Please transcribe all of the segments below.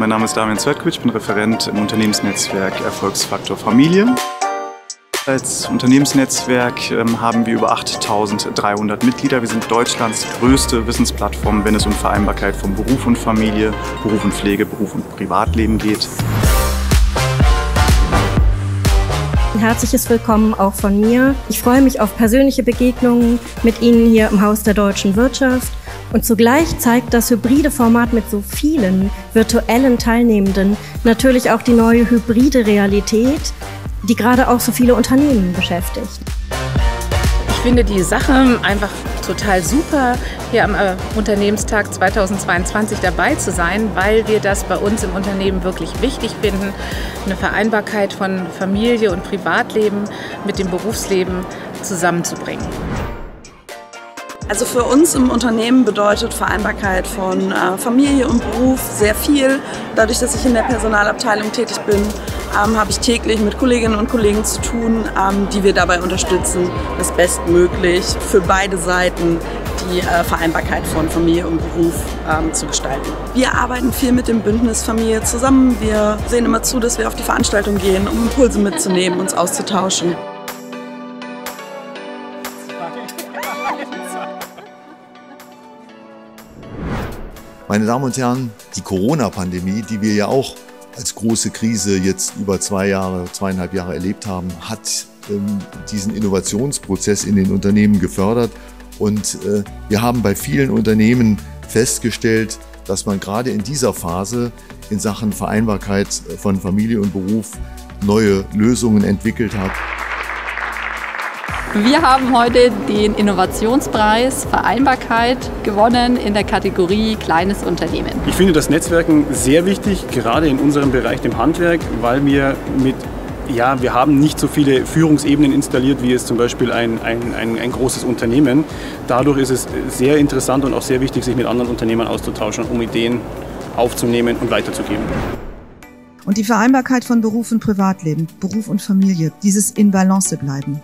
Mein Name ist Damian Zwertkovic, ich bin Referent im Unternehmensnetzwerk Erfolgsfaktor Familie. Als Unternehmensnetzwerk ähm, haben wir über 8300 Mitglieder. Wir sind Deutschlands größte Wissensplattform, wenn es um Vereinbarkeit von Beruf und Familie, Beruf und Pflege, Beruf und Privatleben geht. Ein herzliches Willkommen auch von mir. Ich freue mich auf persönliche Begegnungen mit Ihnen hier im Haus der deutschen Wirtschaft. Und zugleich zeigt das hybride Format mit so vielen virtuellen Teilnehmenden natürlich auch die neue hybride Realität, die gerade auch so viele Unternehmen beschäftigt. Ich finde die Sache einfach total super, hier am äh, Unternehmenstag 2022 dabei zu sein, weil wir das bei uns im Unternehmen wirklich wichtig finden, eine Vereinbarkeit von Familie und Privatleben mit dem Berufsleben zusammenzubringen. Also für uns im Unternehmen bedeutet Vereinbarkeit von äh, Familie und Beruf sehr viel. Dadurch, dass ich in der Personalabteilung tätig bin, ähm, habe ich täglich mit Kolleginnen und Kollegen zu tun, ähm, die wir dabei unterstützen, das bestmöglich für beide Seiten die äh, Vereinbarkeit von Familie und Beruf ähm, zu gestalten. Wir arbeiten viel mit dem Bündnis Familie zusammen. Wir sehen immer zu, dass wir auf die Veranstaltung gehen, um Impulse mitzunehmen, uns auszutauschen. Meine Damen und Herren, die Corona-Pandemie, die wir ja auch als große Krise jetzt über zwei Jahre, zweieinhalb Jahre erlebt haben, hat ähm, diesen Innovationsprozess in den Unternehmen gefördert. Und äh, wir haben bei vielen Unternehmen festgestellt, dass man gerade in dieser Phase in Sachen Vereinbarkeit von Familie und Beruf neue Lösungen entwickelt hat. Wir haben heute den Innovationspreis Vereinbarkeit gewonnen in der Kategorie Kleines Unternehmen. Ich finde das Netzwerken sehr wichtig, gerade in unserem Bereich, dem Handwerk, weil wir mit ja, wir haben nicht so viele Führungsebenen installiert, wie es zum Beispiel ein, ein, ein, ein, großes Unternehmen. Dadurch ist es sehr interessant und auch sehr wichtig, sich mit anderen Unternehmern auszutauschen, um Ideen aufzunehmen und weiterzugeben. Und die Vereinbarkeit von Beruf und Privatleben, Beruf und Familie, dieses in Balance bleiben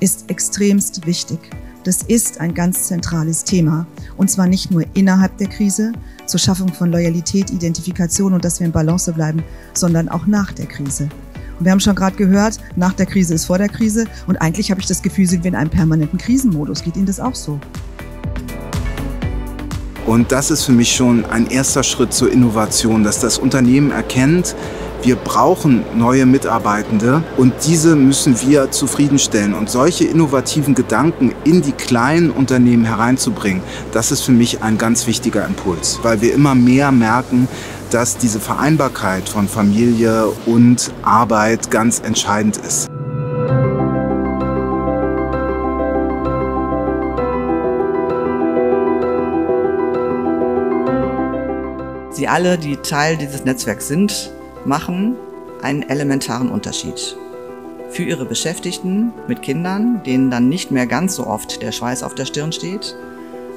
ist extremst wichtig. Das ist ein ganz zentrales Thema. Und zwar nicht nur innerhalb der Krise, zur Schaffung von Loyalität, Identifikation und dass wir in Balance bleiben, sondern auch nach der Krise. Und wir haben schon gerade gehört, nach der Krise ist vor der Krise. Und eigentlich habe ich das Gefühl, sind wir in einem permanenten Krisenmodus. Geht Ihnen das auch so? Und das ist für mich schon ein erster Schritt zur Innovation, dass das Unternehmen erkennt, wir brauchen neue Mitarbeitende und diese müssen wir zufriedenstellen. Und solche innovativen Gedanken in die kleinen Unternehmen hereinzubringen, das ist für mich ein ganz wichtiger Impuls, weil wir immer mehr merken, dass diese Vereinbarkeit von Familie und Arbeit ganz entscheidend ist. Sie alle, die Teil dieses Netzwerks sind, machen einen elementaren Unterschied. Für ihre Beschäftigten mit Kindern, denen dann nicht mehr ganz so oft der Schweiß auf der Stirn steht,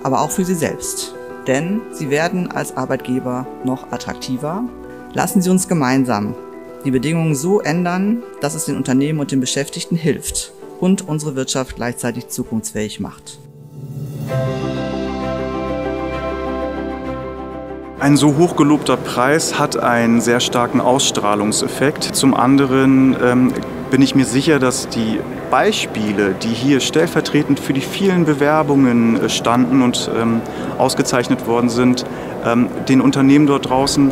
aber auch für sie selbst. Denn sie werden als Arbeitgeber noch attraktiver. Lassen Sie uns gemeinsam die Bedingungen so ändern, dass es den Unternehmen und den Beschäftigten hilft und unsere Wirtschaft gleichzeitig zukunftsfähig macht. Ein so hochgelobter Preis hat einen sehr starken Ausstrahlungseffekt. Zum anderen ähm, bin ich mir sicher, dass die Beispiele, die hier stellvertretend für die vielen Bewerbungen äh, standen und ähm, ausgezeichnet worden sind, ähm, den Unternehmen dort draußen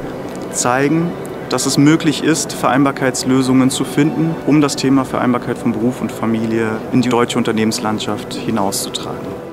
zeigen, dass es möglich ist, Vereinbarkeitslösungen zu finden, um das Thema Vereinbarkeit von Beruf und Familie in die deutsche Unternehmenslandschaft hinauszutragen.